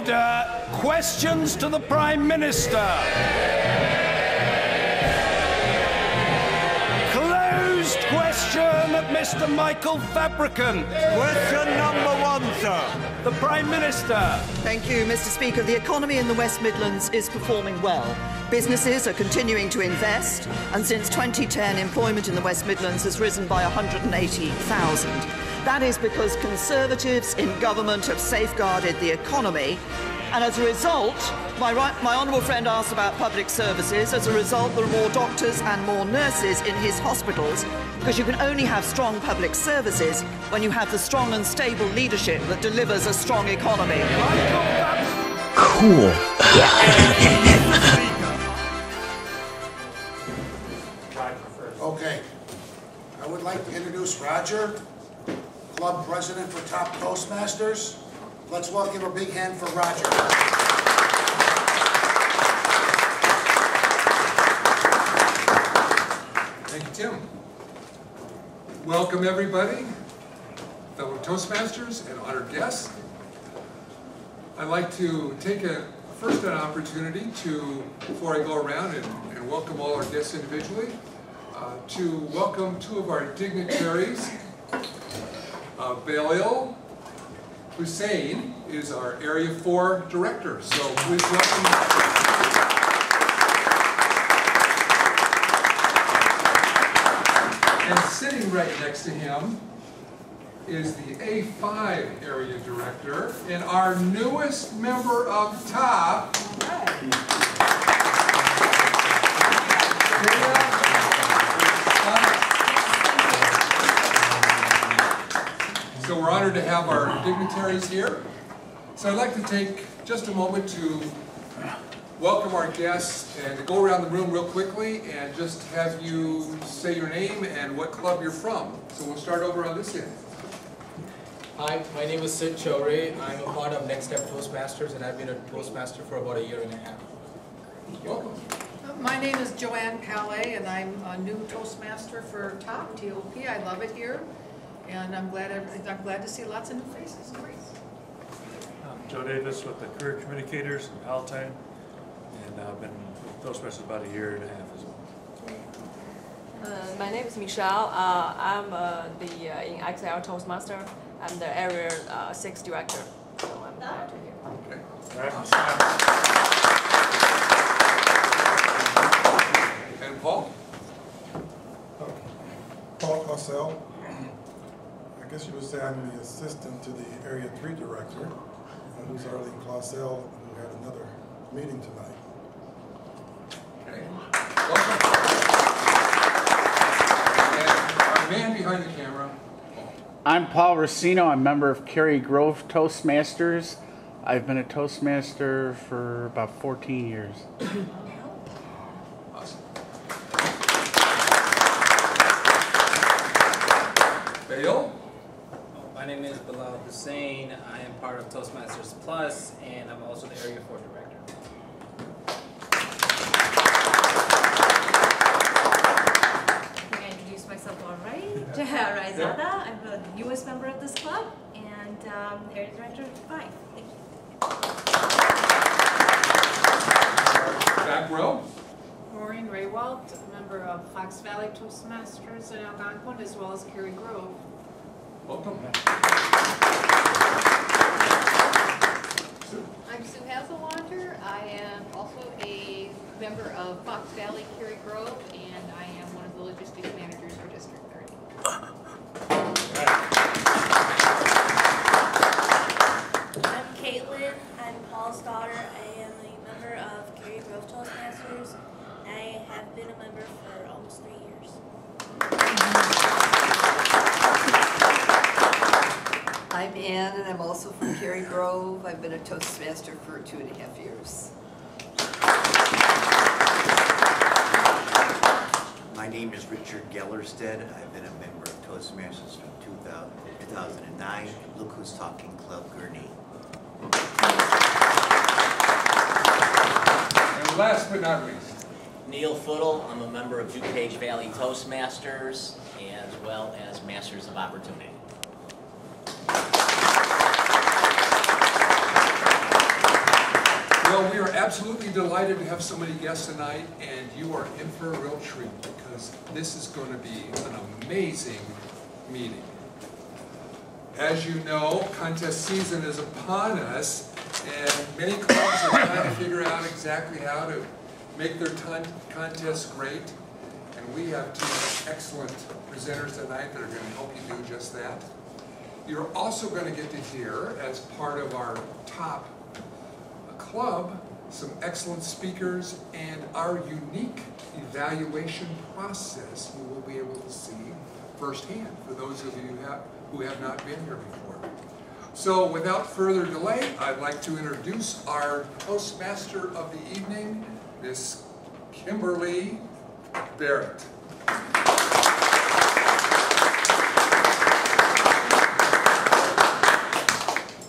Order! Questions to the Prime Minister! Closed question at Mr. Michael Fabricant. Question number one, sir. The Prime Minister. Thank you, Mr. Speaker. The economy in the West Midlands is performing well. Businesses are continuing to invest, and since 2010, employment in the West Midlands has risen by 180,000. That is because Conservatives in government have safeguarded the economy, and as a result, my, right, my honourable friend asked about public services. As a result, there are more doctors and more nurses in his hospitals because you can only have strong public services when you have the strong and stable leadership that delivers a strong economy. Cool. Okay. I would like to introduce Roger, club president for Top Toastmasters. Let's welcome a big hand for Roger. Thank you, Tim. Welcome, everybody, fellow Toastmasters and honored guests. I'd like to take a first an opportunity to, before I go around and, and welcome all our guests individually, uh, to welcome two of our dignitaries. Uh, Bilal Hussein is our Area 4 Director, so please welcome. And sitting right next to him is the A5 Area Director and our newest member of TOP. So honored to have our dignitaries here. So I'd like to take just a moment to welcome our guests and to go around the room real quickly and just have you say your name and what club you're from. So we'll start over on this end. Hi, my name is Sid Chowre. I'm a part of Next Step Toastmasters and I've been a Toastmaster for about a year and a half. Welcome. My name is Joanne Palais, and I'm a new Toastmaster for TOP, TOP. I love it here, and I'm glad, I'm glad to see lots of new faces. Great. I'm Joe Davis with the Career Communicators in Palatine, and I've been with Toastmasters about a year and a half as well. Uh, my name is Michelle. Uh, I'm uh, the uh, in XL Toastmaster. I'm the area uh, six director. So I'm glad to be here. And Paul? Paul Clausell. I guess you would say I'm the assistant to the Area Three Director, uh, who's Arlene Clausell, who had another meeting tonight. Okay. Welcome. And our man behind the camera, I'm Paul Rossino. I'm a member of Cary Grove Toastmasters. I've been a Toastmaster for about 14 years. awesome. Bail? My name is Bilal Hussein. I am part of Toastmasters Plus, and I'm also the Area 4 Director. I think I introduced myself all right. Raizada, I'm the newest member of this club, and um, area director of five. Thank you. Back row? Maureen Raywald, a member of Fox Valley Toastmasters in Algonquin, as well as Cary Grove. Welcome. I'm Sue Hazelwater. I am also a member of Fox Valley Cary Grove, and I am one of the logistics managers for District 30. I'm Caitlin. I'm Paul's daughter. I am a member of Cary Grove Toastmasters. I have been a member for almost three years. I'm Ann, and I'm also from Cary Grove. I've been a Toastmaster for two and a half years. My name is Richard Gellerstedt. I've been a member of Toastmasters from 2000 2009. Look Who's Talking Club Gurnee. And last but not least, Neil Footle, I'm a member of DuPage Valley Toastmasters, as well as Masters of Opportunity. Absolutely delighted to have so many guests tonight, and you are in for a real treat because this is going to be an amazing meeting. As you know, contest season is upon us, and many clubs are trying to figure out exactly how to make their con contests great. And we have two excellent presenters tonight that are going to help you do just that. You're also going to get to hear, as part of our top club, some excellent speakers and our unique evaluation process you will be able to see firsthand for those of you who have, who have not been here before. So without further delay, I'd like to introduce our Toastmaster of the evening, Miss Kimberly Barrett.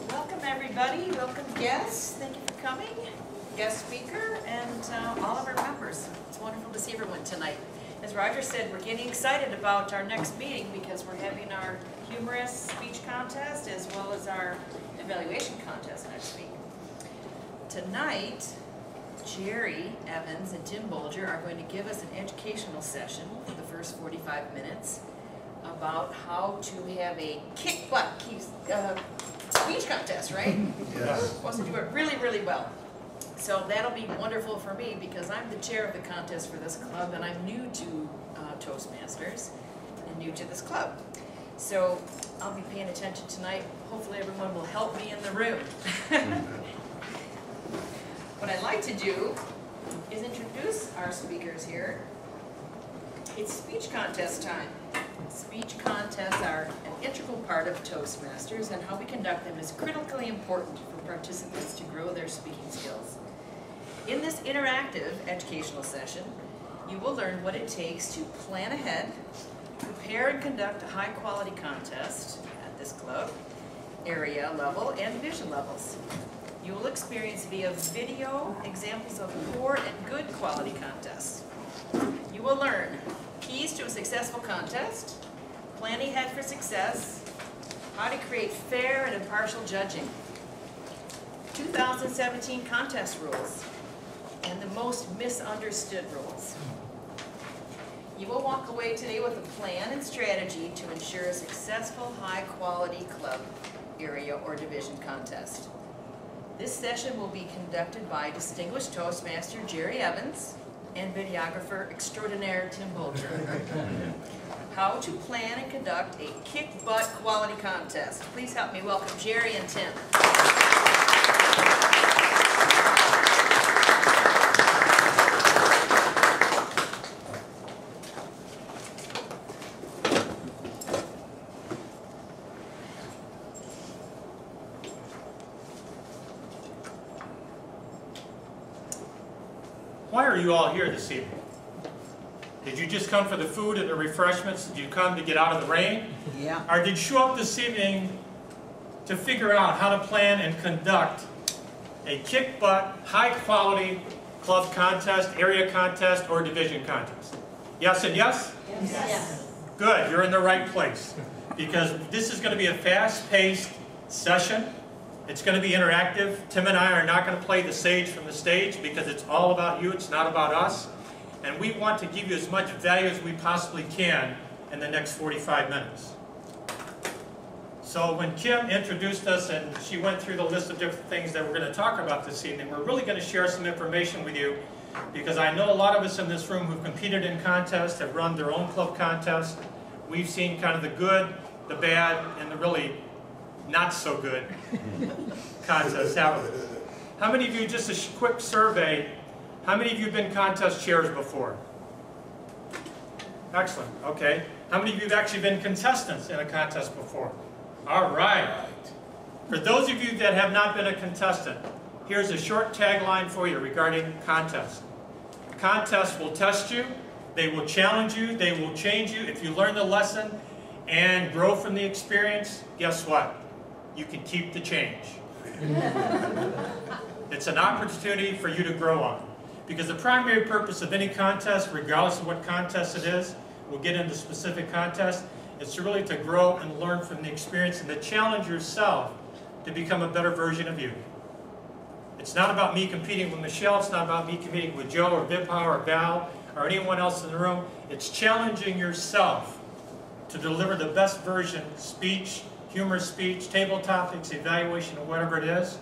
Welcome, everybody. Welcome, guests. Thank you for coming. Guest speaker and uh, all of our members. It's wonderful to see everyone tonight. As Roger said, we're getting excited about our next meeting because we're having our humorous speech contest as well as our evaluation contest next week. Tonight, Jerry Evans and Tim Bolger are going to give us an educational session for the first 45 minutes about how to have a kick butt uh, speech contest, right? Yes. Wants to do it really, really well. So that'll be wonderful for me because I'm the chair of the contest for this club and I'm new to uh, Toastmasters and new to this club. So I'll be paying attention tonight. Hopefully everyone will help me in the room. what I'd like to do is introduce our speakers here. It's speech contest time. Speech contests are an integral part of Toastmasters and how we conduct them is critically important for participants to grow their speaking skills. In this interactive educational session, you will learn what it takes to plan ahead, prepare and conduct a high-quality contest at this club, area level, and division levels. You will experience via video examples of poor and good quality contests. You will learn keys to a successful contest, planning ahead for success, how to create fair and impartial judging, 2017 contest rules, and the most misunderstood rules. You will walk away today with a plan and strategy to ensure a successful, high-quality club, area, or division contest. This session will be conducted by distinguished Toastmaster Jerry Evans and videographer extraordinaire Tim Bolger. How to plan and conduct a kick butt quality contest. Please help me welcome Jerry and Tim. You all here this evening? Did you just come for the food and the refreshments? Did you come to get out of the rain? Yeah. Or did you show up this evening to figure out how to plan and conduct a kick butt, high quality club contest, area contest, or division contest? Yes and yes? Yes. Good, you're in the right place. Because this is going to be a fast-paced session. It's going to be interactive. Tim and I are not going to play the sage from the stage because it's all about you, it's not about us. And we want to give you as much value as we possibly can in the next 45 minutes. So when Kim introduced us and she went through the list of different things that we're going to talk about this evening, we're really going to share some information with you because I know a lot of us in this room who've competed in contests, have run their own club contests. We've seen kind of the good, the bad, and the really not so good we? How many of you, just a quick survey, how many of you have been contest chairs before? Excellent, okay. How many of you have actually been contestants in a contest before? All right. For those of you that have not been a contestant, here's a short tagline for you regarding contests. Contests will test you, they will challenge you, they will change you. If you learn the lesson and grow from the experience, guess what? You can keep the change. it's an opportunity for you to grow on. Because the primary purpose of any contest, regardless of what contest it is, we'll get into specific contests, is really to grow and learn from the experience and to challenge yourself to become a better version of you. It's not about me competing with Michelle, it's not about me competing with Joe or Vipau or Val or anyone else in the room. It's challenging yourself to deliver the best version, speech, humorous speech, table topics, evaluation, or whatever it is.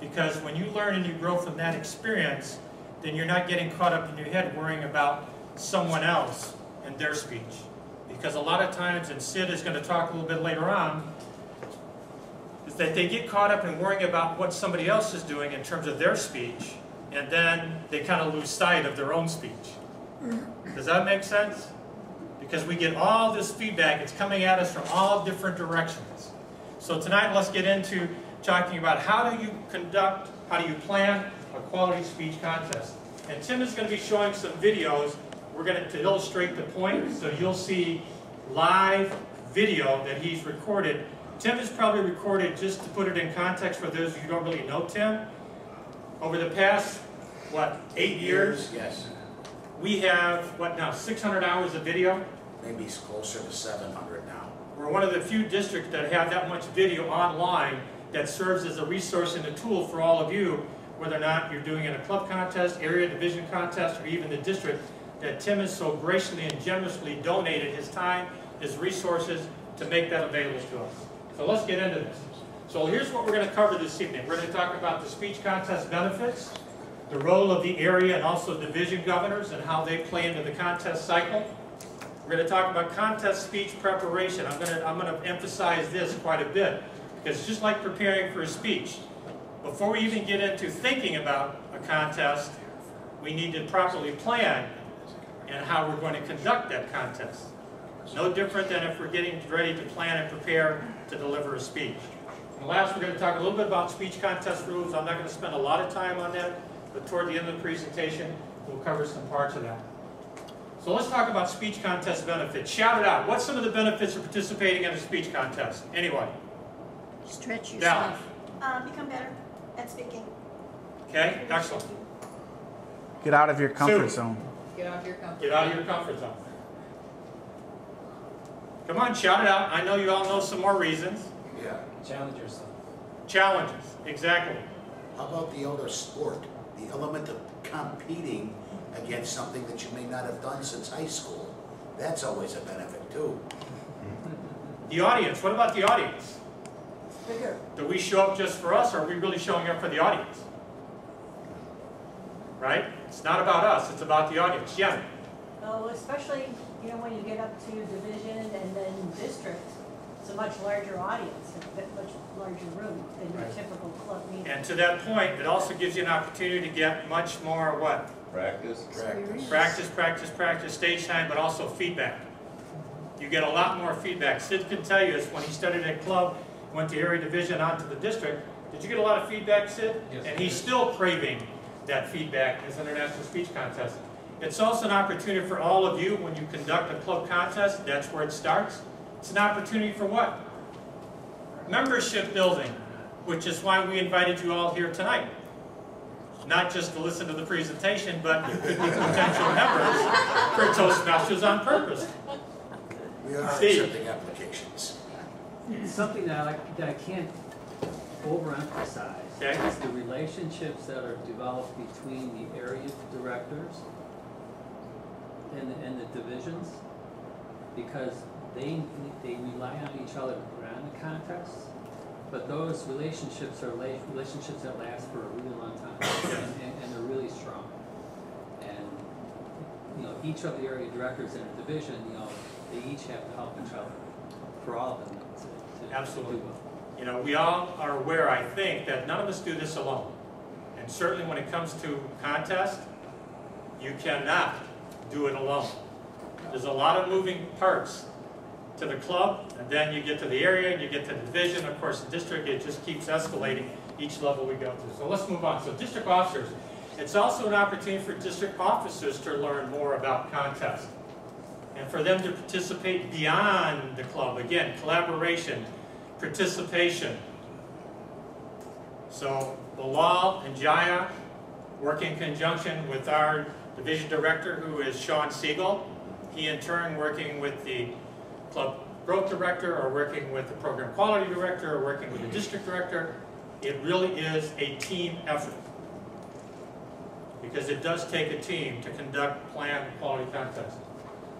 Because when you learn and you grow from that experience, then you're not getting caught up in your head worrying about someone else and their speech. Because a lot of times, and Sid is going to talk a little bit later on, is that they get caught up in worrying about what somebody else is doing in terms of their speech, and then they kind of lose sight of their own speech. Does that make sense? Because we get all this feedback, it's coming at us from all different directions. So tonight, let's get into talking about how do you conduct, how do you plan a quality speech contest. And Tim is going to be showing some videos. We're going to, to illustrate the point, so you'll see live video that he's recorded. Tim has probably recorded, just to put it in context for those who don't really know Tim, over the past, what, eight years? Yes. We have, what now, 600 hours of video? Maybe it's closer to 700 now. We're one of the few districts that have that much video online that serves as a resource and a tool for all of you, whether or not you're doing it in a club contest, area division contest, or even the district, that Tim has so graciously and generously donated his time, his resources to make that available to us. So let's get into this. So here's what we're going to cover this evening. We're going to talk about the speech contest benefits, the role of the area and also division governors and how they play into the contest cycle. We're going to talk about contest speech preparation. I'm going to, I'm going to emphasize this quite a bit because it's just like preparing for a speech, before we even get into thinking about a contest, we need to properly plan and how we're going to conduct that contest. No different than if we're getting ready to plan and prepare to deliver a speech. And last, we're going to talk a little bit about speech contest rules. I'm not going to spend a lot of time on that, but toward the end of the presentation, we'll cover some parts of that. So let's talk about speech contest benefits. Shout it out. What's some of the benefits of participating in a speech contest? Anyone? Stretch Val. yourself. Um, become better at speaking. Okay, excellent. Get out of your comfort Sue. zone. Get out of your comfort. Get out of your comfort zone. Come on, shout it out. I know you all know some more reasons. Yeah. Challenge yourself. Challenges, exactly. How about the other sport? The element of competing against something that you may not have done since high school. That's always a benefit too. The audience, what about the audience? Bigger. Do we show up just for us, or are we really showing up for the audience? Right? It's not about us, it's about the audience. Yeah, Oh, especially, you know, when you get up to division and then district, it's a much larger audience, a bit much larger room than your Right. typical club meeting. and to that point, it also gives you an opportunity to get much more what? Practice. Practice. Practice, practice, practice, stage time, but also feedback. You get a lot more feedback. Sid can tell you this, when he studied at club, went to area division onto the district, did you get a lot of feedback, Sid? Yes. And he's still craving that feedback in his international speech contest. It's also an opportunity for all of you, when you conduct a club contest, that's where it starts. It's an opportunity for what? Membership building, which is why we invited you all here tonight. Not just to listen to the presentation, but you could be potential members for Toastmasters on purpose. We are Steve. accepting applications. Something that I, that I can't overemphasize. Okay. It's the relationships that are developed between the area directors and, the- and the divisions, because they, they rely on each other to run the contests, but those relationships are relationships that last for a really long time, and, and, they're really strong. And, you know, each of the area directors in a division, you know, they each have to help each other, for all of them to, to Absolutely. do well. You know, we all are aware, I think, that none of us do this alone. And certainly when it comes to contest, you cannot do it alone. There's a lot of moving parts to the club, and then you get to the area, and you get to the division, of course, the district, it just keeps escalating each level we go through. So let's move on. So district officers, it's also an opportunity for district officers to learn more about contest. And for them to participate beyond the club. Again, collaboration, participation. So Bilal and Jaya work in conjunction with our division director, who is Sean Siegel. He in turn working with the club growth director, or working with the program quality director, or working with the district director. It really is a team effort. because it does take a team to conduct planned quality contests.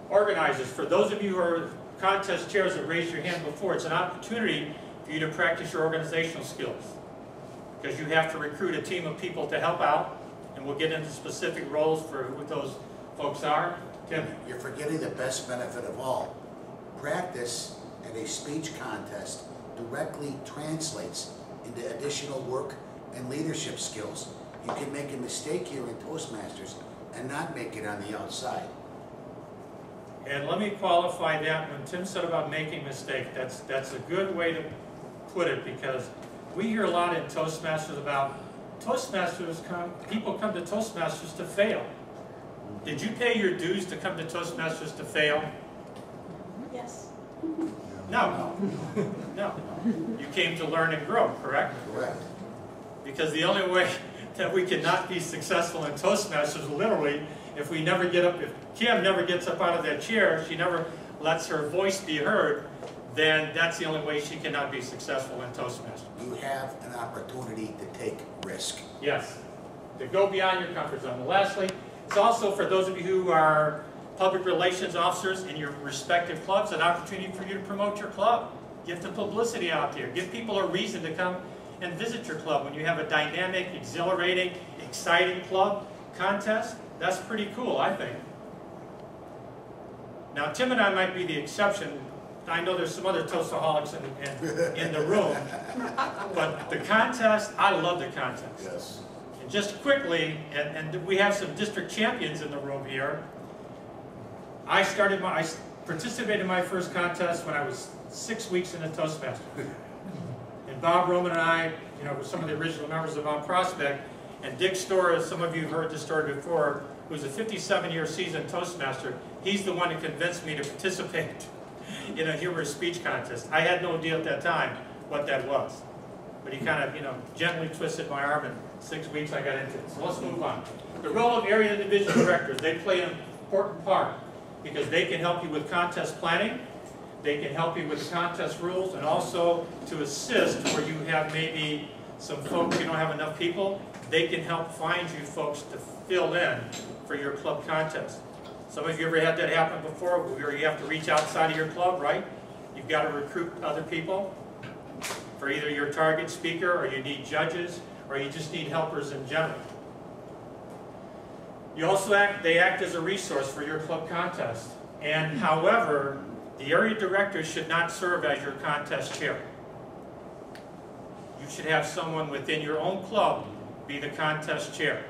Organizers, for those of you who are contest chairs that raised your hand before, it's an opportunity for you to practice your organizational skills. Because you have to recruit a team of people to help out, and we'll get into specific roles for who those folks are. Tim? You're forgetting the best benefit of all. Practice at a speech contest directly translates into additional work and leadership skills. You can make a mistake here in Toastmasters and not make it on the outside. And let me qualify that, when Tim said about making mistakes, that's, that's a good way to put it, because we hear a lot in Toastmasters about, Toastmasters come, people come to Toastmasters to fail. Did you pay your dues to come to Toastmasters to fail? No. No. You came to learn and grow, correct? Correct. Because the only way that we cannot be successful in Toastmasters, literally, if we never get up, if Kim never gets up out of that chair, she never lets her voice be heard, then that's the only way she cannot be successful in Toastmasters. You have an opportunity to take risk. Yes, to go beyond your comfort zone. And lastly, it's also for those of you who are public relations officers in your respective clubs, an opportunity for you to promote your club. Give the publicity out there. Give people a reason to come and visit your club. When you have a dynamic, exhilarating, exciting club contest, that's pretty cool, I think. Now, Tim and I might be the exception. I know there's some other toastaholics in, in, in the room. But the contest, I love the contest. Yes. And just quickly, and, and we have some district champions in the room here. I started my, I participated in my first contest when I was six weeks into Toastmaster. And Bob Roman and I, you know, were some of the original members of Mount Prospect. And Dick Stora, some of you have heard this story before, who's a 57-year seasoned Toastmaster. He's the one who convinced me to participate in a humorous speech contest. I had no idea at that time what that was. But he kind of, you know, gently twisted my arm, and six weeks I got into it. So let's move on. The role of area division directors, they play an important part because they can help you with contest planning, they can help you with the contest rules, and also to assist where you have maybe some folks, you don't have enough people, they can help find you folks to fill in for your club contest. Some of you ever had that happen before, where you have to reach outside of your club, right? You've got to recruit other people for either your target speaker, or you need judges, or you just need helpers in general. You also act, they act as a resource for your club contest. And hmm. however, the area director should not serve as your contest chair. You should have someone within your own club be the contest chair.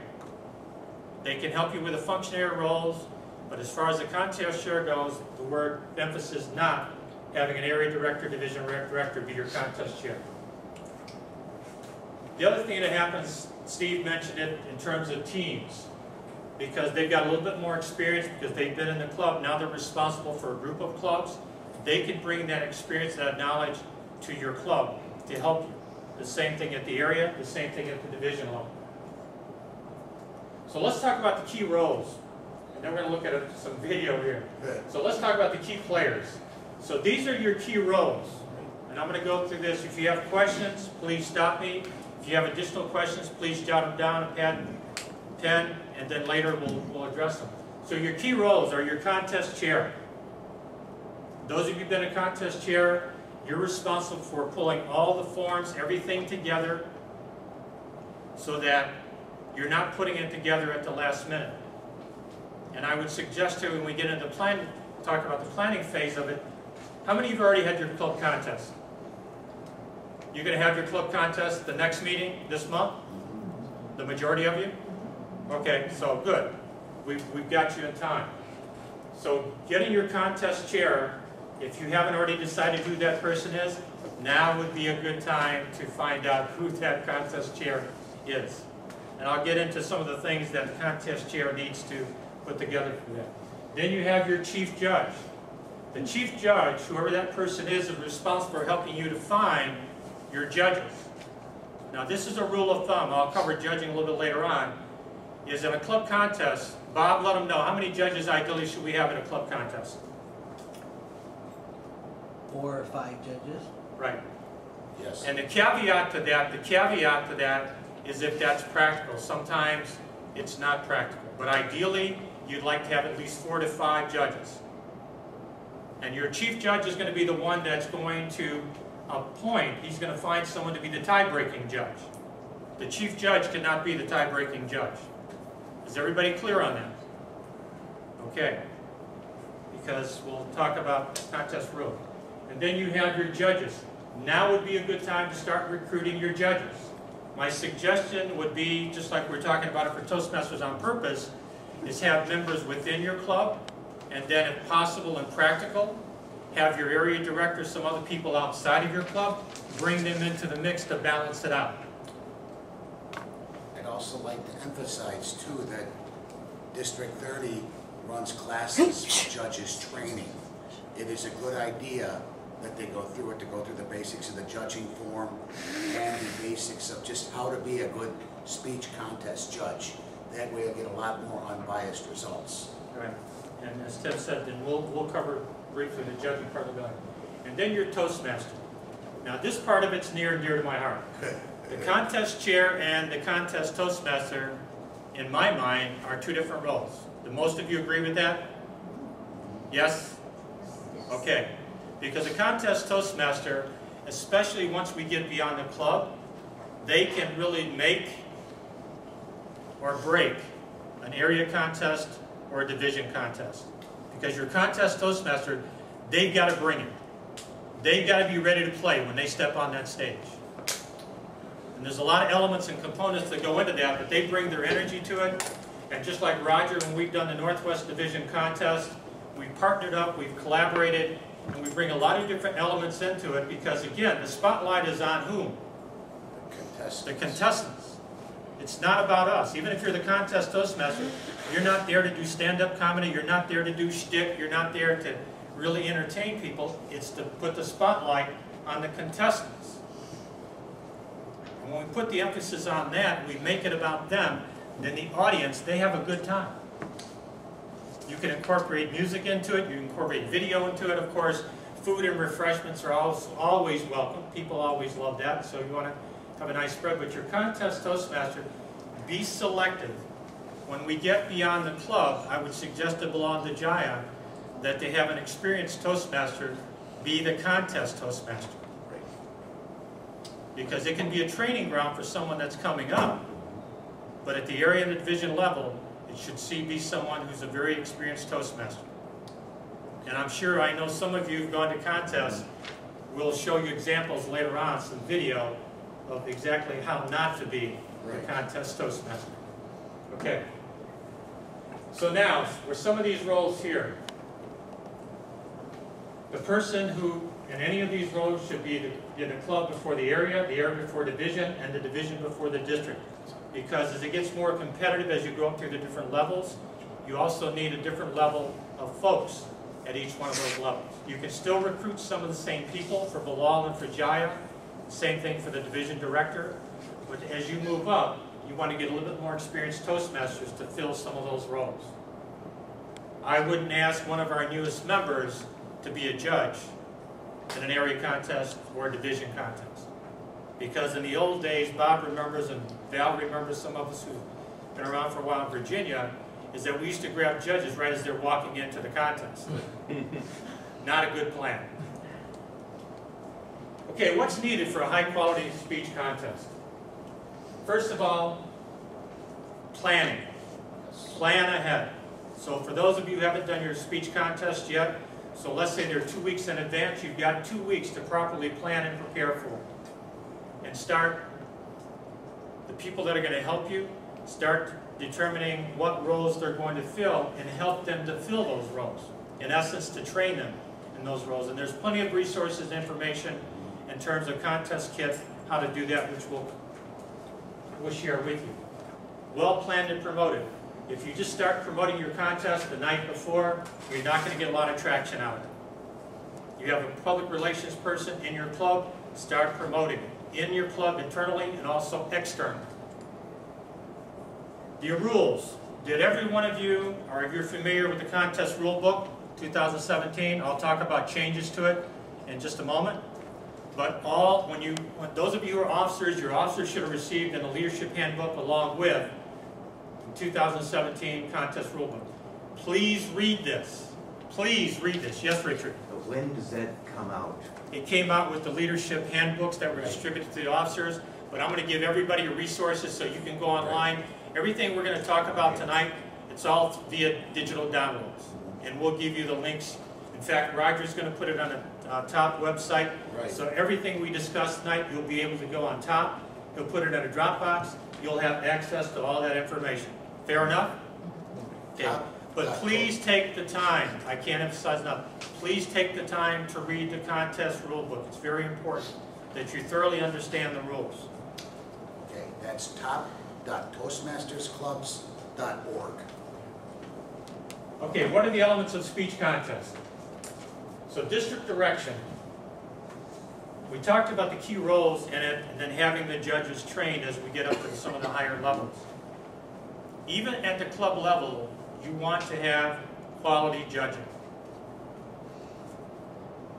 They can help you with the functionary roles, but as far as the contest chair goes, the word emphasis not having an area director, division director be your contest chair. The other thing that happens, Steve mentioned it in terms of teams, because they've got a little bit more experience because they've been in the club, now they're responsible for a group of clubs. They can bring that experience, that knowledge to your club to help you. The same thing at the area, the same thing at the division level. So let's talk about the key roles. And then we're going to look at some video here. So let's talk about the key players. So these are your key roles. And I'm going to go through this. If you have questions, please stop me. If you have additional questions, please jot them down, and pad, pen, and then later we'll, we'll address them. So your key roles are your contest chair. Those of you who've been a contest chair, you're responsible for pulling all the forms, everything together, so that you're not putting it together at the last minute. And I would suggest to when we get into the plan, talk about the planning phase of it, how many of you have already had your club contest? You're going to have your club contest the next meeting this month? The majority of you? Okay, so good. We've, we've got you in time. So getting your contest chair, if you haven't already decided who that person is, now would be a good time to find out who that contest chair is. And I'll get into some of the things that the contest chair needs to put together for that. Then you have your chief judge. The chief judge, whoever that person is, is responsible for helping you to find your judges. Now this is a rule of thumb, I'll cover judging a little bit later on, is in a club contest, Bob let them know, how many judges ideally should we have in a club contest? Four or five judges. Right. Yes. And the caveat to that, the caveat to that is if that's practical. Sometimes it's not practical. But ideally, you'd like to have at least four to five judges. And your chief judge is going to be the one that's going to appoint, he's going to find someone to be the tie-breaking judge. The chief judge cannot be the tie-breaking judge. Is everybody clear on that? Okay. Because we'll talk about contest rule. And then you have your judges. Now would be a good time to start recruiting your judges. My suggestion would be, just like we're talking about it for Toastmasters on purpose, is have members within your club, and then if possible and practical, have your area director, some other people outside of your club, bring them into the mix to balance it out. I'd also like to emphasize too that District 30 runs classes for judges training. It is a good idea that they go through it, to go through the basics of the judging form and the basics of just how to be a good speech contest judge. That way you'll get a lot more unbiased results. Right. And as Tim said, then we'll, we'll cover briefly the judging part of that. And then your Toastmaster. Now this part of it's near and dear to my heart. The contest chair and the contest Toastmaster, in my mind, are two different roles. Do most of you agree with that? Yes? Okay. Because a contest Toastmaster, especially once we get beyond the club, they can really make or break an area contest or a division contest. Because your contest Toastmaster, they've got to bring it. They've got to be ready to play when they step on that stage. And there's a lot of elements and components that go into that, but they bring their energy to it. And just like Roger, when we've done the Northwest Division contest, we've partnered up, we've collaborated, and we bring a lot of different elements into it because, again, the spotlight is on whom? The contestants. It's not about us. Even if you're the contest Toastmaster, you're not there to do stand-up comedy, you're not there to do shtick, you're not there to really entertain people. It's to put the spotlight on the contestants. When we put the emphasis on that, we make it about them, then the audience, they have a good time. You can incorporate music into it, you can incorporate video into it, of course. Food and refreshments are always, always welcome. People always love that, so you want to have a nice spread. But your contest Toastmaster, be selective. When we get beyond the club, I would suggest to Bilal to Jaya that they have an experienced Toastmaster be the contest Toastmaster. Because it can be a training ground for someone that's coming up, but at the area and the division level, it should see, be someone who's a very experienced Toastmaster. And I'm sure, I know some of you have gone to contests, we'll show you examples later on, some video of exactly how not to be Right. a contest Toastmaster. Okay. So now, for some of these roles here, the person who, in any of these roles, should be the- in the club before the area, the area before division, and the division before the district. Because as it gets more competitive, as you go up through the different levels, you also need a different level of folks at each one of those levels. You can still recruit some of the same people for Bilal and for Jaya, same thing for the division director, but as you move up, you want to get a little bit more experienced Toastmasters to fill some of those roles. I wouldn't ask one of our newest members to be a judge in an area contest or a division contest. Because in the old days, Bob remembers and Val remembers, some of us who've been around for a while in Virginia, is that we used to grab judges right as they're walking into the contest. Not a good plan. Okay, what's needed for a high-quality speech contest? First of all, planning. Plan ahead. So for those of you who haven't done your speech contest yet, so let's say they're two weeks in advance, you've got two weeks to properly plan and prepare for it. And start, the people that are going to help you, start determining what roles they're going to fill and help them to fill those roles. In essence, to train them in those roles. And there's plenty of resources, and information in terms of contest kits, how to do that, which we'll, we'll share with you. Well planned and promoted. If you just start promoting your contest the night before, you're not going to get a lot of traction out of it. You have a public relations person in your club, start promoting it. In your club internally and also externally. The rules. Did every one of you, or if you're familiar with the contest rule book, 2017, I'll talk about changes to it in just a moment. But all, when you, when those of you who are officers, your officers should have received in the leadership handbook along with 2017 contest rulebook. Please read this. Please read this. Yes, Richard? When does that come out? It came out with the leadership handbooks that were distributed to the officers, but I'm gonna give everybody resources so you can go online. Everything we're gonna talk about tonight, it's all via digital downloads. And we'll give you the links. In fact, Roger's gonna put it on the uh, top website. Right. So everything we discussed tonight, you'll be able to go on top. He'll put it in a Dropbox. You'll have access to all that information. Fair enough? Okay. But please take the time, I can't emphasize enough, please take the time to read the contest rule book. It's very important that you thoroughly understand the rules. Okay, that's top.toastmastersclubs.org. Okay, what are the elements of speech contest? So district direction. We talked about the key roles in it and then having the judges trained as we get up to some of the higher levels. Even at the club level, you want to have quality judging.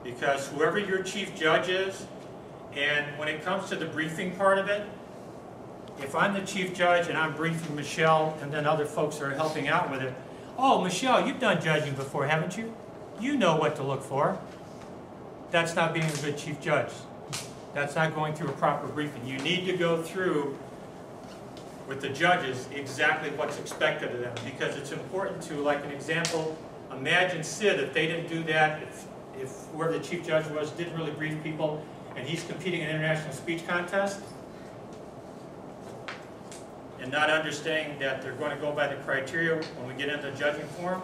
Because whoever your chief judge is, and when it comes to the briefing part of it, if I'm the chief judge and I'm briefing Michelle and then other folks are helping out with it, oh, Michelle, you've done judging before, haven't you? You know what to look for. That's not being a good chief judge. That's not going through a proper briefing. You need to go through with the judges exactly what's expected of them because it's important to, like an example, imagine Sid, if they didn't do that, if, if whoever the chief judge was didn't really brief people and he's competing in an international speech contest and not understanding that they're going to go by the criteria when we get into the judging form,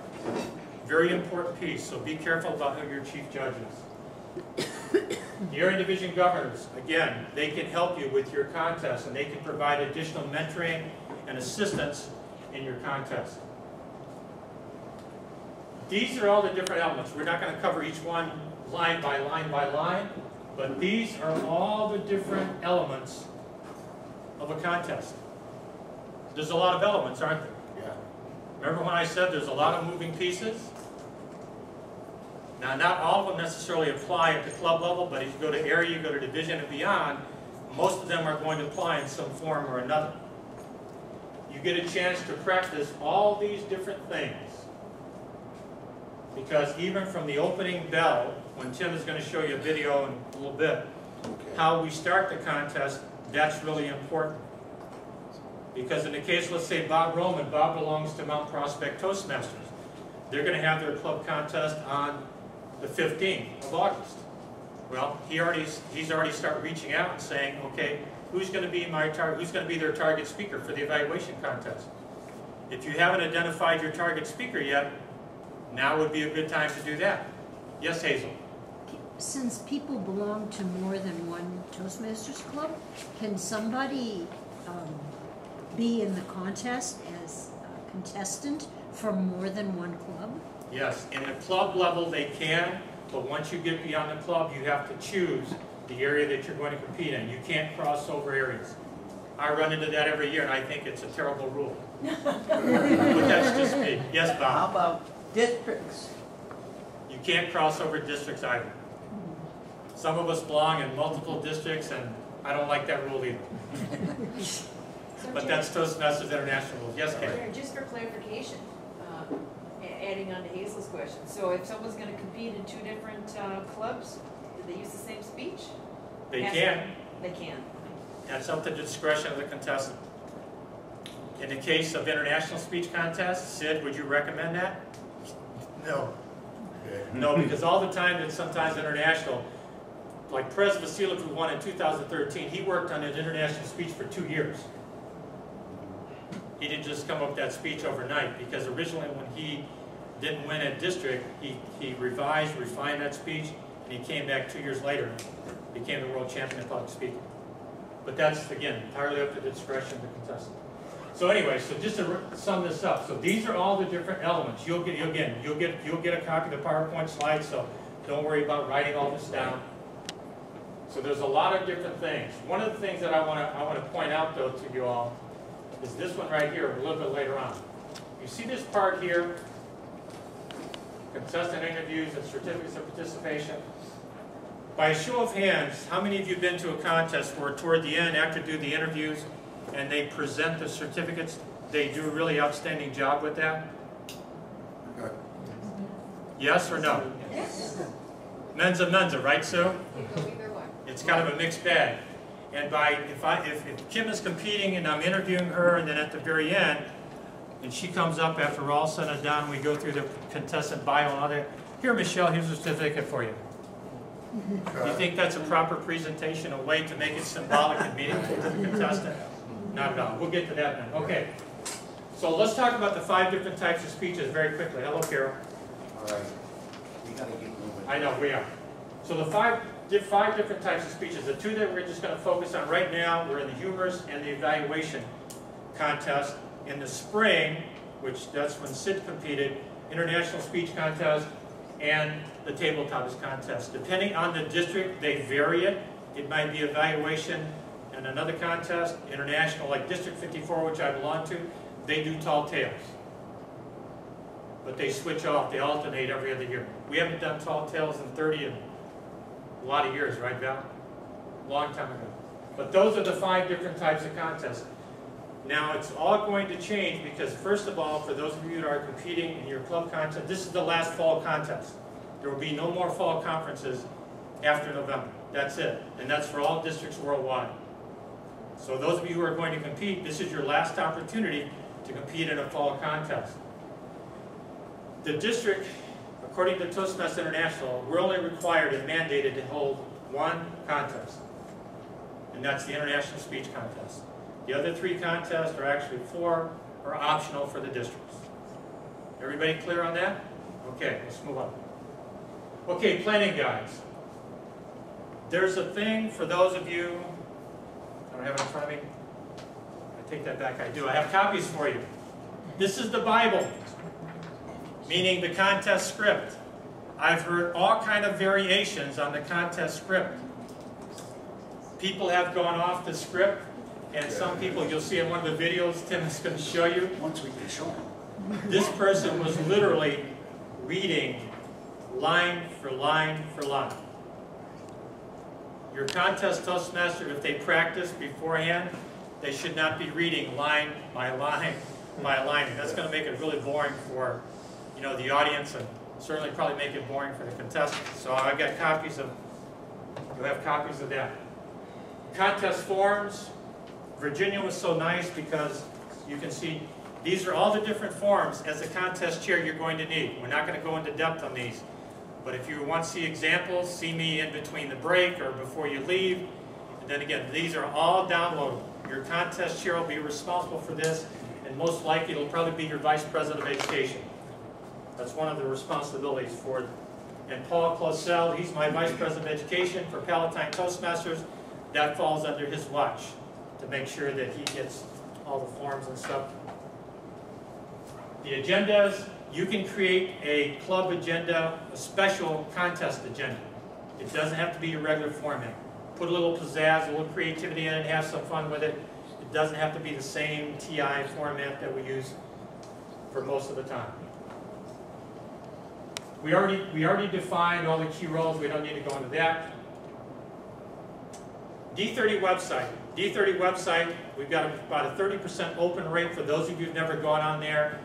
very important piece, so be careful about who your chief judge is. Area division governors, again, they can help you with your contest and they can provide additional mentoring and assistance in your contest. These are all the different elements. We're not going to cover each one line by line by line, but these are all the different elements of a contest. There's a lot of elements, aren't there? Yeah. Remember when I said there's a lot of moving pieces? Now, not all of them necessarily apply at the club level, but if you go to area, you go to division and beyond, most of them are going to apply in some form or another. You get a chance to practice all these different things. Because even from the opening bell, when Tim is going to show you a video in a little bit, how we start the contest, that's really important. Because in the case, let's say Bob Roman, Bob belongs to Mount Prospect Toastmasters. They're going to have their club contest on the 15th of August. Well, he already, he's already started reaching out and saying, okay, who's going to be my target, who's going to be their target speaker for the evaluation contest? If you haven't identified your target speaker yet, now would be a good time to do that. Yes, Hazel? Since people belong to more than one Toastmasters club, can somebody um, be in the contest as a contestant from more than one club? Yes, in the club level they can, but once you get beyond the club, you have to choose the area that you're going to compete in. You can't cross over areas. I run into that every year and I think it's a terrible rule. But that's just me. Yes, Bob? How about districts? You can't cross over districts either. Some of us belong in multiple districts and I don't like that rule either. But that's Toastmasters International rules. Yes, Kate? Just for clarification, a- adding on to Hazel's question, so if someone's gonna compete in two different uh, clubs, do they use the same speech? They Has- can. They can. That's up to the discretion of the contestant. In the case of international speech contests, Sid, would you recommend that? No. No, because all the time that sometimes international, like Prez Vasilev, who won in 2013, he worked on an international speech for two years. He didn't just come up with that speech overnight, because originally when he didn't win at district, he, he revised, refined that speech, and he came back two years later, became the world champion in public speaking. But that's, again, entirely up to the discretion of the contestant. So anyway, so just to sum this up, so these are all the different elements. You'll get, you'll again, you'll get, you'll get a copy of the PowerPoint slides, so don't worry about writing all this down. So there's a lot of different things. One of the things that I want to, I want to point out though to you all is this one right here, a little bit later on. You see this part here, contestant interviews and certificates of participation. By a show of hands, how many of you have been to a contest where toward the end, after do the interviews, and they present the certificates. They do a really outstanding job with that. Yes or no? Menza menza, right, Sue? It's kind of a mixed bag. And by, if I, if, if Kim is competing and I'm interviewing her and then at the very end, and she comes up after we're all said and done, we go through the contestant bio and all that, here, Michelle, here's a certificate for you. Do you think that's a proper presentation, a way to make it symbolic and meaningful to the contestant? Not at all. We'll get to that then. Okay. So let's talk about the five different types of speeches very quickly. Hello, Carol. All right, we gotta get moving. I know, we are. So the five, di- five different types of speeches, the two that we're just gonna focus on right now, we're in the humorous and the evaluation contest. In the spring, which that's when Sid competed, international speech contest and the tabletop contest. Depending on the district, they vary it. It might be evaluation and another contest, international, like District 54, which I belong to, they do tall tales but they switch off, they alternate every other year. We haven't done tall tales in 30 and a lot of years, right, Val? Long time ago. But those are the five different types of contests. Now, it's all going to change because, first of all, for those of you that are competing in your club contest, this is the last fall contest. There will be no more fall conferences after November. That's it. And that's for all districts worldwide. So those of you who are going to compete, this is your last opportunity to compete in a fall contest. The district, according to Toastmasters International, we're only required and mandated to hold one contest, and that's the International Speech Contest. The other three contests, or actually four, are optional for the districts. Everybody clear on that? Okay, let's move on. Okay, planning guides. There's a thing for those of you, I don't have it in front of me. I take that back, I do. I have copies for you. This is the Bible meaning the contest script. I've heard all kind of variations on the contest script. People have gone off the script, and some people, you'll see in one of the videos Tim is going to show you. Once we can show them. This person was literally reading line for line for line. Your contest Toastmaster, if they practice beforehand, they should not be reading line by line by line. That's going to make it really boring for you know, the audience and certainly probably make it boring for the contestants. So I've got copies of, you have copies of that. Contest forms, Virginia was so nice because you can see these are all the different forms as a contest chair you're going to need. We're not going to go into depth on these. But if you want to see examples, see me in between the break or before you leave. And then again, these are all downloadable. Your contest chair will be responsible for this, and most likely it'll probably be your vice president of education. That's one of the responsibilities for it. And Paul Clausel, he's my Vice President of Education for Palatine Toastmasters. That falls under his watch to make sure that he gets all the forms and stuff. The agendas, you can create a club agenda, a special contest agenda. It doesn't have to be your regular format. Put a little pizzazz, a little creativity in it, have some fun with it. It doesn't have to be the same TI format that we use for most of the time. We already, we already defined all the key roles, we don't need to go into that. D30 website. D30 website, we've got about a 30% open rate for those of you who've never gone on there.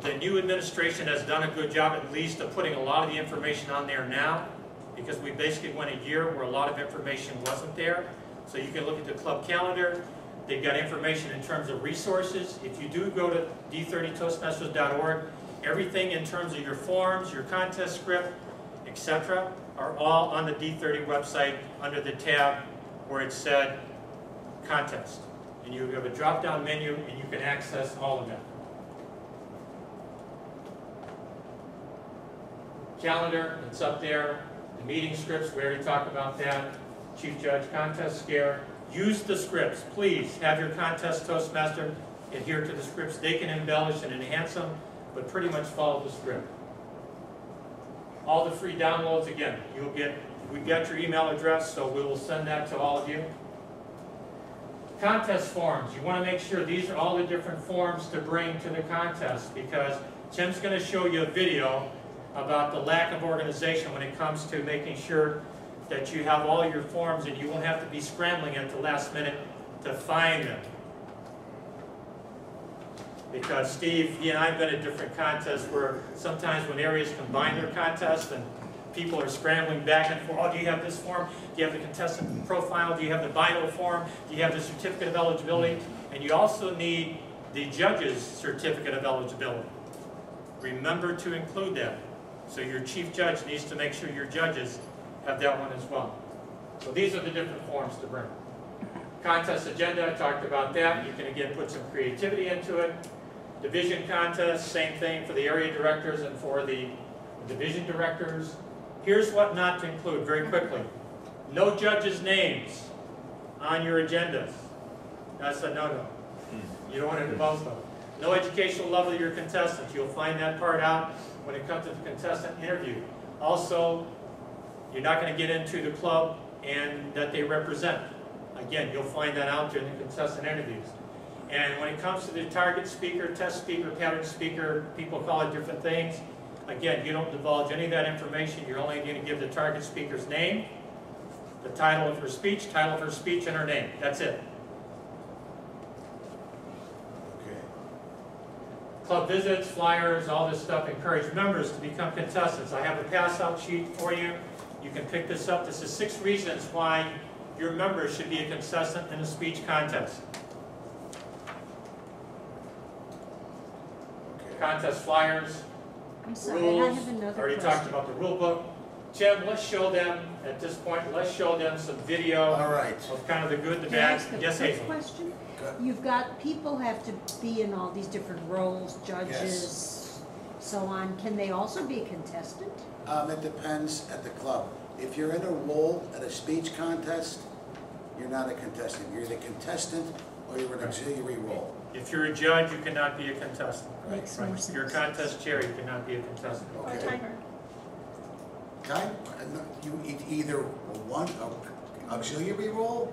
The new administration has done a good job at least of putting a lot of the information on there now because we basically went a year where a lot of information wasn't there. So you can look at the club calendar. They've got information in terms of resources. If you do go to d30toastmasters.org, Everything in terms of your forms, your contest script, etc., are all on the D30 website under the tab where it said contest. And you have a drop-down menu and you can access all of that. Calendar, it's up there. The meeting scripts, we already talked about that. Chief Judge Contest Chair. Use the scripts. Please have your contest Toastmaster adhere to the scripts. They can embellish and enhance them but pretty much follow the script. All the free downloads, again, you'll get, we got your email address, so we will send that to all of you. Contest forms, you want to make sure these are all the different forms to bring to the contest because Tim's going to show you a video about the lack of organization when it comes to making sure that you have all your forms and you won't have to be scrambling at the last minute to find them. Because Steve, he and I have been at different contests where sometimes when areas combine their contests and people are scrambling back and forth, oh, do you have this form? Do you have the contestant profile? Do you have the BINO form? Do you have the certificate of eligibility? And you also need the judge's certificate of eligibility. Remember to include that. So your chief judge needs to make sure your judges have that one as well. So these are the different forms to bring. Contest agenda, I talked about that. You can again put some creativity into it. Division contest, same thing for the area directors and for the division directors. Here's what not to include very quickly. No judges' names on your agendas. That's a no-no. You don't want to involve them. No educational level of your contestants. You'll find that part out when it comes to the contestant interview. Also, you're not going to get into the club and that they represent. Again, you'll find that out during the contestant interviews. And when it comes to the target speaker, test speaker, pattern speaker, people call it different things. Again, you don't divulge any of that information. You're only going to give the target speaker's name, the title of her speech, title of her speech, and her name. That's it. Okay. Club visits, flyers, all this stuff, encourage members to become contestants. I have a pass-out sheet for you. You can pick this up. This is six reasons why your members should be a contestant in a speech contest. Okay. Contest flyers, I'm sorry, I have another already question. talked about the rule book. Jim, let's show them, at this point, let's show them some video. All right. Of kind of the good, the Can I bad. ask a Yes, quick Hazel? question? You've got, people have to be in all these different roles, judges, so on. Can they also be a contestant? Um, it depends at the club. If you're in a role at a speech contest, you're not a contestant. You're either contestant or you're an auxiliary role. If you're a judge, you cannot be a contestant. Makes Right. more If you're a contest chair, you cannot be a contestant. Okay. Time, and you e- either one, a auxiliary role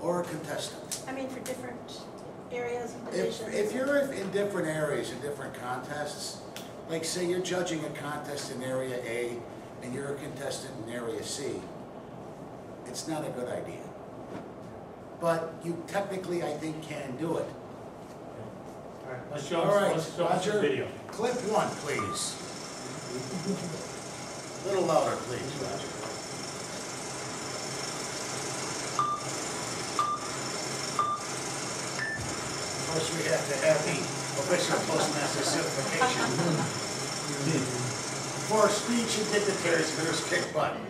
or a contestant. I mean, for different areas and If, divisions. if you're in different areas, in different contests, like say you're judging a contest in area A and you're a contestant in area C, it's not a good idea. But you technically, I think, can do it. All right, let's show All them, right, let's show them some Roger, video. clip one, please. A little louder, please, Roger. Of course, we have to have the official Toastmaster certification. For speech and dignitaries, there's kick button.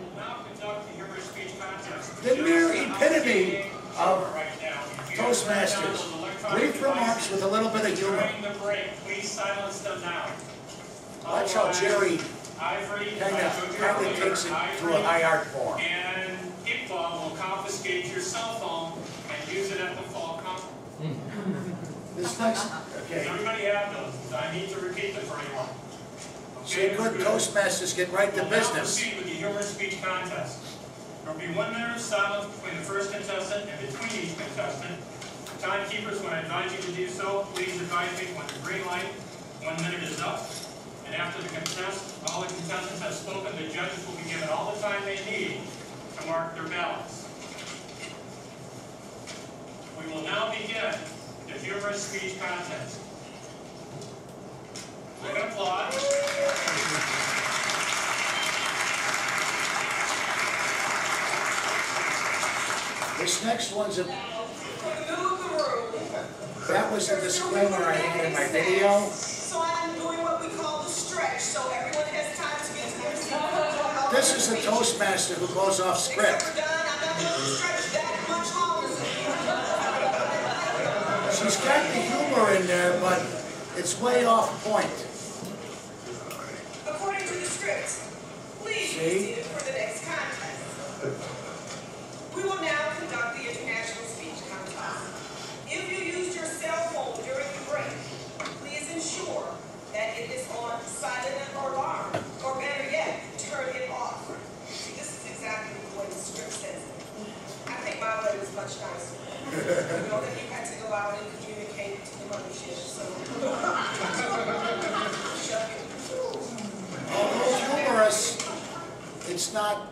The humorous speech contest. The mere epitome of Toastmasters. Brief remarks with a little bit of humor. During the break, please silence them now. Watch how Jerry kind of, of takes it to a high art form. And Iqbal will confiscate your cell phone and use it at the fall concert. Hmm. This next, okay. Everybody have those, I need to repeat them for anyone. See, good Toastmasters get right to We'll now business. proceed with the humorous speech contest. There will be one minute of silence between the first contestant and between each contestant. Timekeepers, when I advise you to do so, please advise me when the green light, one minute is up. And after the contest, all the contestants have spoken, the judges will be given all the time they need to mark their ballots. We will now begin the humorous speech contest. We can applaud. This next one's a, that was a disclaimer I had in my video. So I'm doing what we call the stretch, so everyone has time to get to their seat. This is a Toastmaster who goes off script. She's got the humor in there, but it's way off point. According to the script, please be See? seated for the next contest. We will now conduct the international speech contest. If you used your cell phone during the break, please ensure that it is on silent or alarm, or better yet, turn it off. See, this is exactly the way the script says it. I think my way is much nicer. You know that you had to go out and communicate to the mothership, so. Shut it. Although humorous, it's not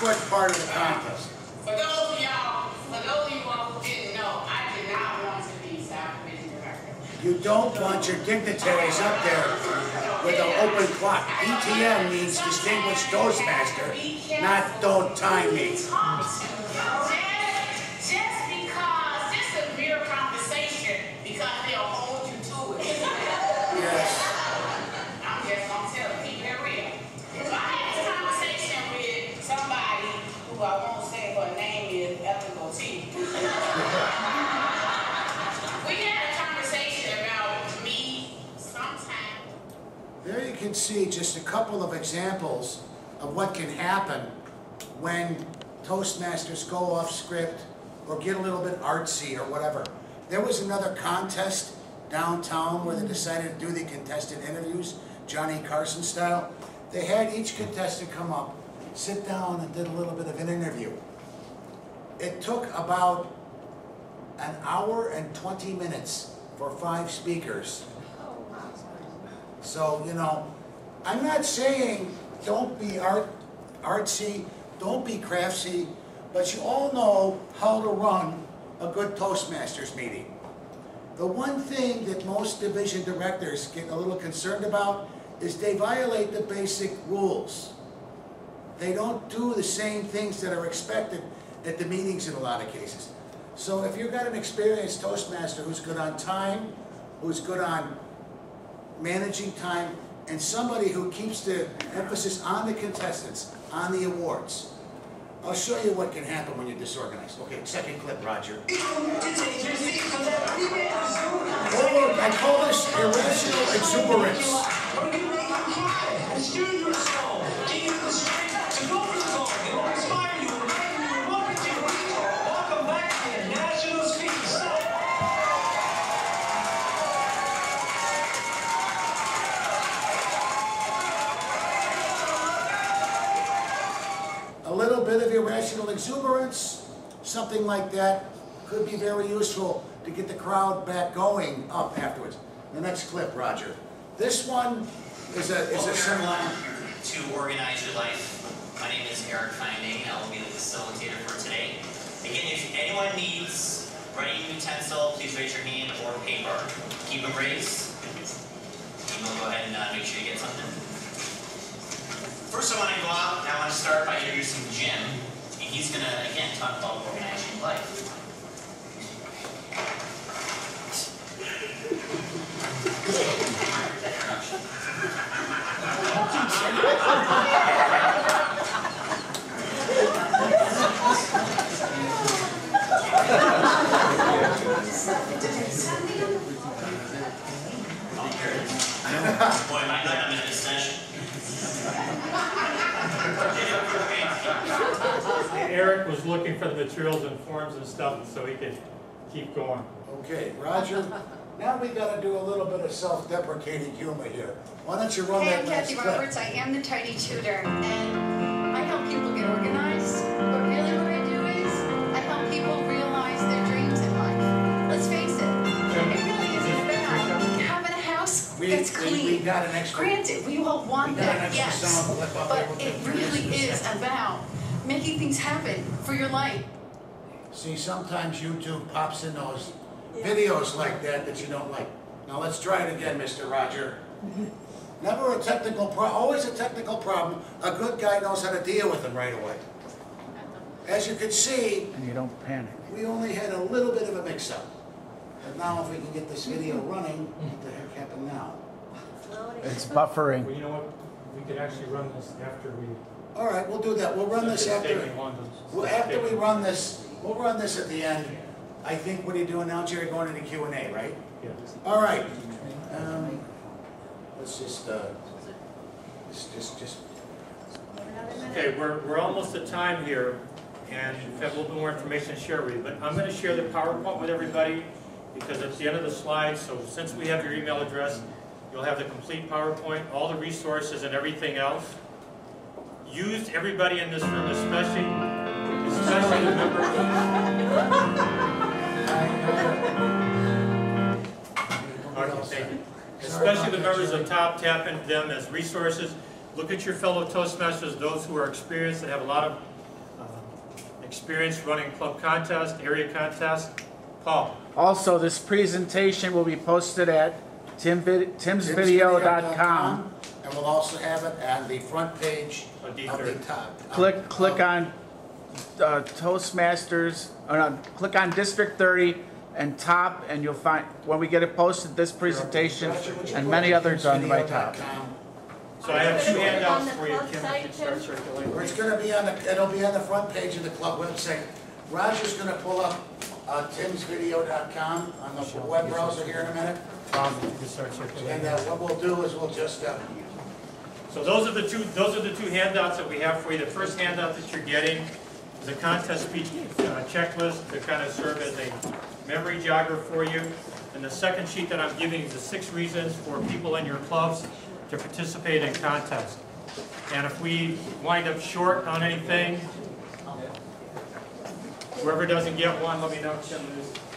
good part of the contest. For those of y'all, for those of you all who didn't know, I did not want to be South Division Director. You don't want your dignitaries up there with an open clock. DTM means Distinguished Toastmaster, not don't time me. Can see just a couple of examples of what can happen when Toastmasters go off script or get a little bit artsy or whatever. There was another contest downtown where they mm-hmm. decided to do the contestant interviews, Johnny Carson style. They had each contestant come up, sit down and did a little bit of an interview. It took about an hour and 20 minutes for five speakers. Oh, so, you know, I'm not saying don't be art, artsy, don't be craftsy, but you all know how to run a good Toastmasters meeting. The one thing that most division directors get a little concerned about is they violate the basic rules. They don't do the same things that are expected at the meetings in a lot of cases. So if you've got an experienced Toastmaster who's good on time, who's good on managing time, and somebody who keeps the emphasis on the contestants, on the awards. I'll show you what can happen when you're disorganized. Okay, second clip, Roger. Over, I call this irrational exuberance. Exuberance, something like that, could be very useful to get the crowd back going up afterwards. The next clip, Roger. This one is a, is a similar. to organize your life. My name is Eric Finding. I will be the facilitator for today. Again, if anyone needs writing utensil, please raise your hand or paper. Keep them raised. Will go ahead and uh, make sure you get something. First, I want to go out and I want to start by introducing Jim. He's going to, again, talk about organizing life. Boy, am I glad I'm in this session. Eric was looking for the materials and forms and stuff so he could keep going. Okay, Roger, now we gotta do a little bit of self-deprecating humor here. Why don't you run Hey, that I'm next Kathy clip? Roberts. I am the tidy tutor, and I help people get organized. But really, what I do is I help people realize their dreams in life. Let's face it, it really isn't bad having a house We- that's we- we clean. got an extra- Granted, we all want we got an that, extra yes. sound clip up But there. We'll it get to this really is about making things happen for your life. See, sometimes YouTube pops in those videos like that that you don't like. Now let's try it again, Mr. Roger. Never a technical pro, always a technical problem. A good guy knows how to deal with them right away. As you can see, And you don't panic. we only had a little bit of a mix-up. But now if we can get this video running, what the heck happened now? It's buffering. Well, you know what, we could actually run this after we. All right, we'll do that. We'll run this after, taking long well, after we run this, we'll run this at the end. I think, what are you doing now, Jerry? Going into Q and A, right? Yeah. All right. Um, let's just, uh, just, just, just, Okay, we're, we're almost at time here, and if you have a little bit more information to share with you, but I'm gonna share the PowerPoint with everybody, because at the end of the slides, so since we have your email address, you'll have the complete PowerPoint, all the resources and everything else. Use everybody in this room, especially, especially the members. Okay, thank you. Especially the members of Top Tap into them as resources. Look at your fellow Toastmasters, those who are experienced and have a lot of uh, experience running club contests, area contests. Paul. Also, this presentation will be posted at timvid- timsvideo.com. And we'll also have it on the front page Of of the D30. top. Click, click on uh, Toastmasters, or no, click on District 30 and top, and you'll find, when we get it posted, this presentation and many others on my top. So I have two handouts for you, Kim, site, if you start Tim? circulating. It's gonna be on the, it'll be on the front page of the club website. Roger's gonna pull up uh, timsvideo.com on the web browser here in a minute. Um, you can start circulating. And uh, what we'll do is we'll just, uh, So those are the two, those are the two handouts that we have for you. The first handout that you're getting is a contest speech uh, checklist to kind of serve as a memory jogger for you. And the second sheet that I'm giving is the six reasons for people in your clubs to participate in contests. And if we wind up short on anything, whoever doesn't get one, let me know.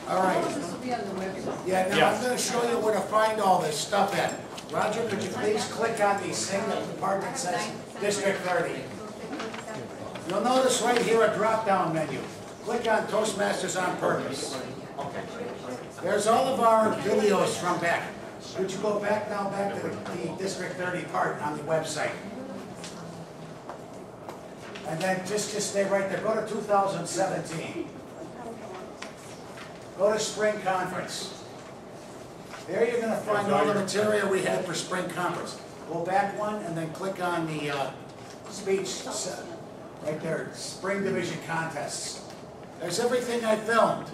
All right. This will be on the website. Yeah, now I'm gonna show you where to find all this stuff at. Roger, could you please click on the the part says District 30? You'll notice right here a drop-down menu. Click on Toastmasters on Purpose. Okay. There's all of our videos from back. Could you go back now, back to the the District 30 part on the website? And then just, just stay right there. Go to 2017. Go to Spring Conference. There you're gonna find all the material we had for spring conference. Go back one and then click on the, uh, speech, s- right there, spring division contests. There's everything I filmed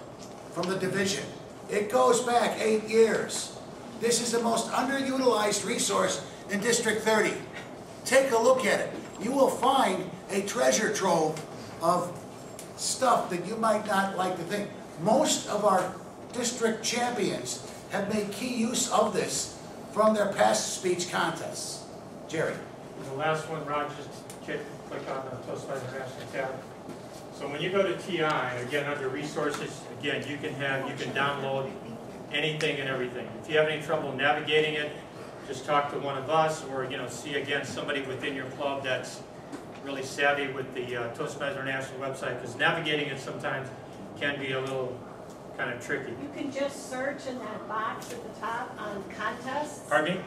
from the division. It goes back eight years. This is the most underutilized resource in District thirty. Take a look at it. You will find a treasure trove of stuff that you might not like to think. Most of our district champions have made key use of this from their past speech contests. Jerry? The last one, Roger, just click on the Toastmasters National tab. So when you go to TI, again, under resources, again, you can have, you can download anything and everything. If you have any trouble navigating it, just talk to one of us, or, you know, see again, somebody within your club that's really savvy with the uh, Toastmasters National website, because navigating it sometimes can be a little kind of tricky. You can just search in that box at the top on contests. Pardon me?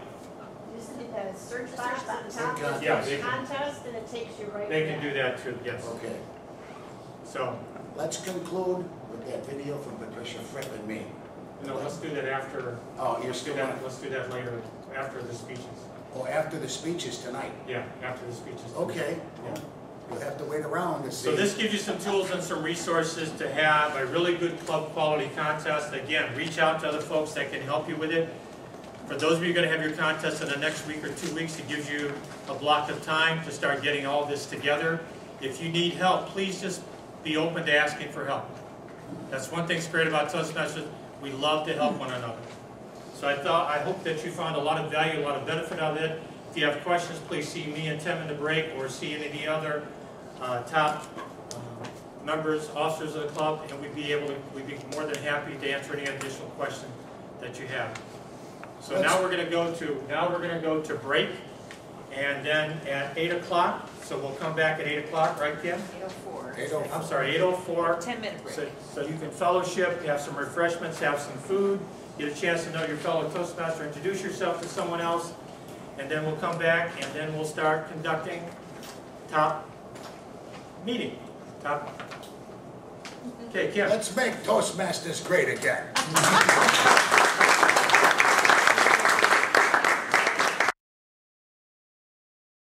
Just hit that search box at the top, Yeah, it they says can- contest, and it takes you right They there. can do that too, yes. Okay. So, Let's conclude with that video from Patricia Fripp and me. no, let's do that after. Oh, you're let's do still that- on? Let's do that later, after the speeches. Oh, after the speeches tonight? Yeah, after the speeches. Okay. Yeah. You'll have to wait around to see. So this gives you some tools and some resources to have a really good club quality contest. Again, reach out to other folks that can help you with it. For those of you gonna have your contest in the next week or two weeks, it gives you a block of time to start getting all this together. If you need help, please just be open to asking for help. That's one thing that's great about Toastmasters, we love to help one another. So I thought, I hope that you found a lot of value, a lot of benefit out of it. If you have questions, please see me and Tim in the break, or see any of the other uh, top um, members, officers of the club, and we'd be able to, we'd be more than happy to answer any additional question that you have. So now we're gonna go to, now we're gonna go to break, and then at eight o'clock, so we'll come back at eight o'clock, right, Kim? Eight oh four. Eight oh- I'm sorry, eight oh four. Ten minute break. So, so you can fellowship, have some refreshments, have some food, get a chance to know your fellow Toastmaster, introduce yourself to someone else, and then we'll come back and then we'll start conducting top meeting. Top. Okay, Kim. Let's make Toastmasters great again.